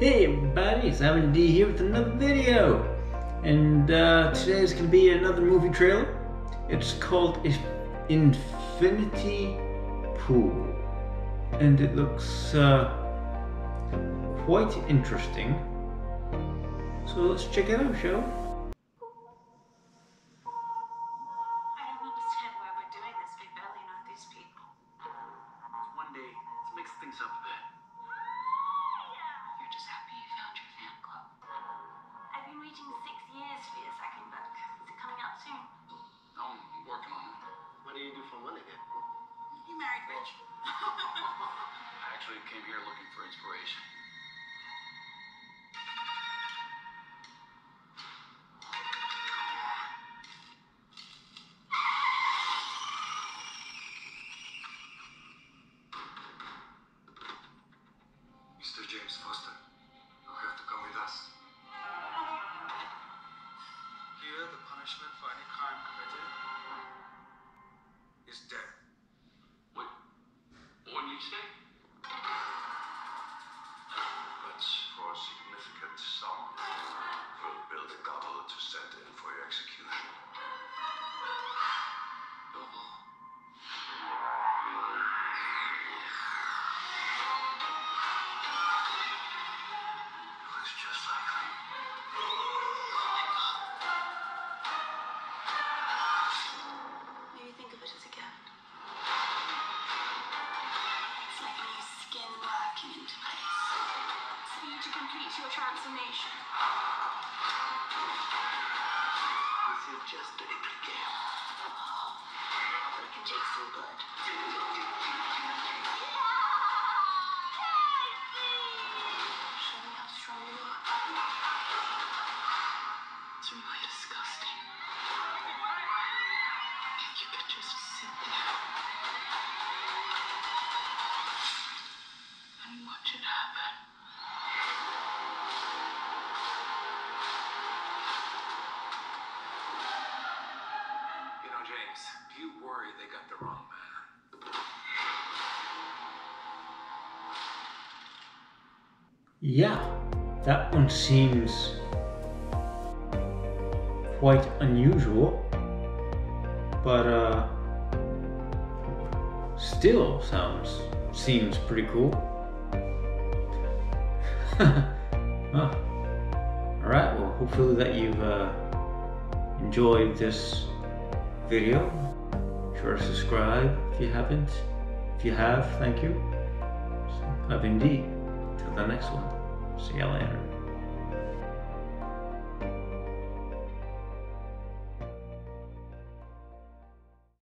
Hey everybody, it's Ivan D here with another video. And uh, today is going to be another movie trailer. It's called Infinity Pool. And it looks uh, quite interesting. So let's check it out, shall we? I actually came here looking for inspiration. Your transformation. This is just a game. It can take some blood. Show me how strong you are. It's really disgusting. You just sit there and watch it happen. Yeah, that one seems quite unusual, but uh, still sounds seems pretty cool. All right, well, hopefully that you've uh, enjoyed this video. Sure, subscribe if you haven't. If you have, thank you. Ivan D. Till the next one. See you later.